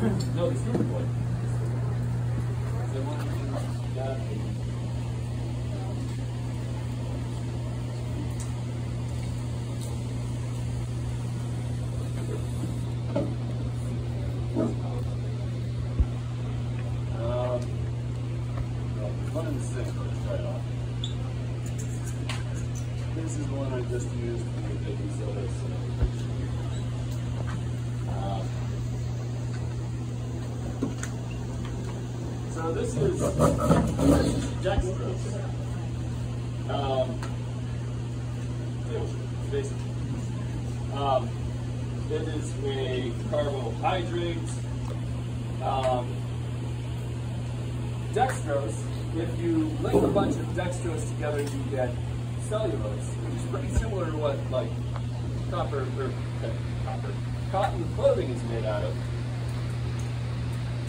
no, the that. Um, well, one off. This is the one I just used for the so this is dextrose. Um, basically. Um, it is a carbohydrate. Um, dextrose, if you link a bunch of dextrose together, you get cellulose, which is pretty similar to what like copper or copper cotton clothing is made out of.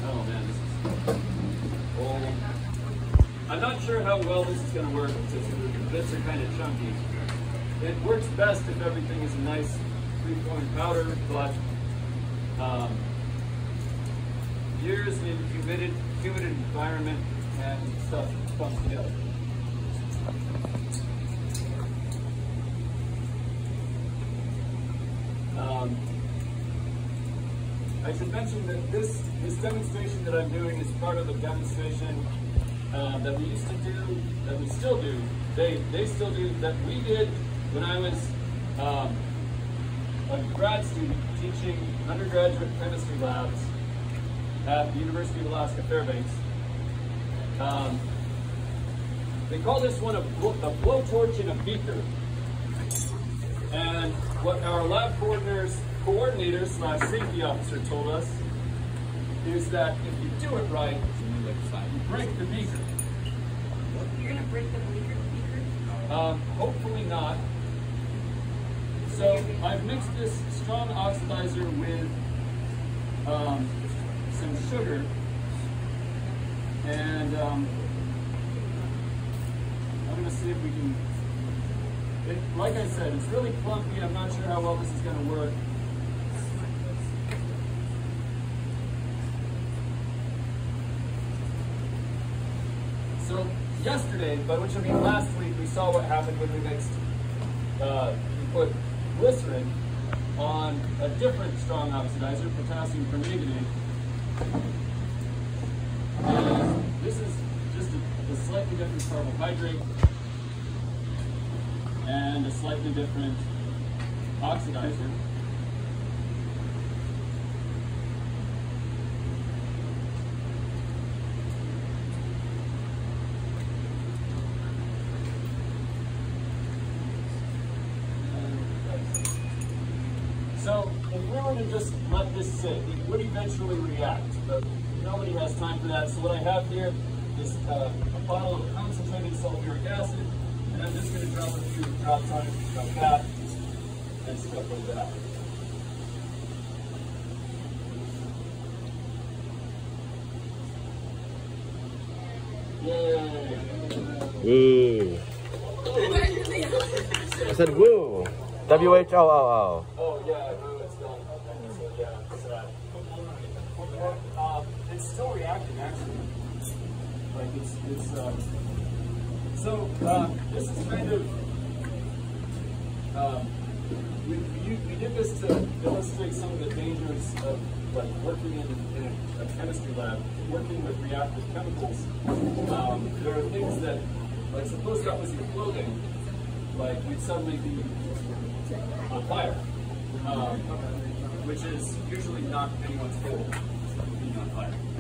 Oh man, this is old. I'm not sure how well this is going to work because the bits are kind of chunky. It works best if everything is a nice free-flowing powder, but um, years in humid, humid environment and stuff comes together. Um, I should mention that this, this demonstration that I'm doing is part of a demonstration uh, that we used to do, that we still do, they, they still do, that we did when I was um, a grad student teaching undergraduate chemistry labs at the University of Alaska Fairbanks. Um, they call this one a, blo- a blowtorch in a beaker. And what our lab coordinators, coordinator slash safety officer told us is that if you do it right, you break the beaker. You're gonna break the beaker, beaker? Um, hopefully not. So I've mixed this strong oxidizer with um, some sugar, and um, I'm gonna see if we can. It, like I said, it's really clumpy. I'm not sure how well this is gonna work. So yesterday, but which I mean last week, we saw what happened when we mixed, uh, we put glycerin on a different strong oxidizer, potassium permanganate. This is just a, a slightly different carbohydrate and a slightly different oxidizer. So if we were to just let this sit, it would eventually react, but nobody has time for that. So what I have here is uh, a bottle of concentrated sulfuric acid, and I'm just going to drop a few drops on it like that, and stuff like that. Yay! Woo. I said woo. W H O O Oh yeah, know it's done. So yeah, it's sad. Um, it's still reacting actually. Like it's it's um. So um, this is kind of um, we, we, we did this to illustrate some of the dangers of like working in, in a, a chemistry lab, working with reactive chemicals. Um, there are things that, like suppose that was your clothing, like you'd suddenly be on fire, um, which is usually not anyone's goal, being on fire.